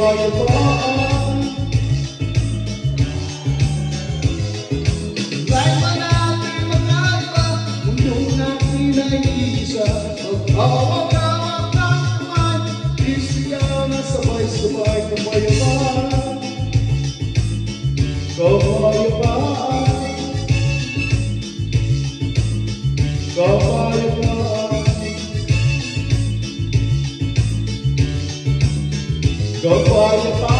for your ball. Go for your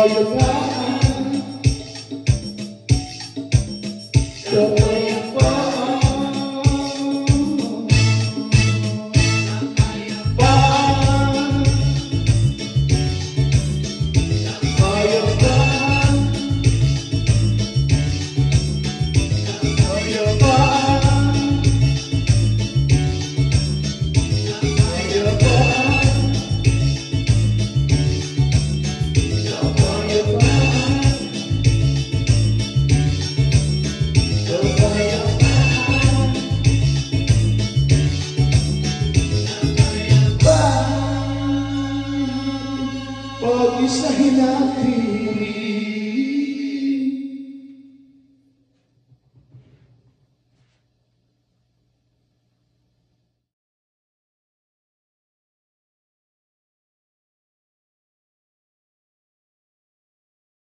all your time. So Pag-isahin natin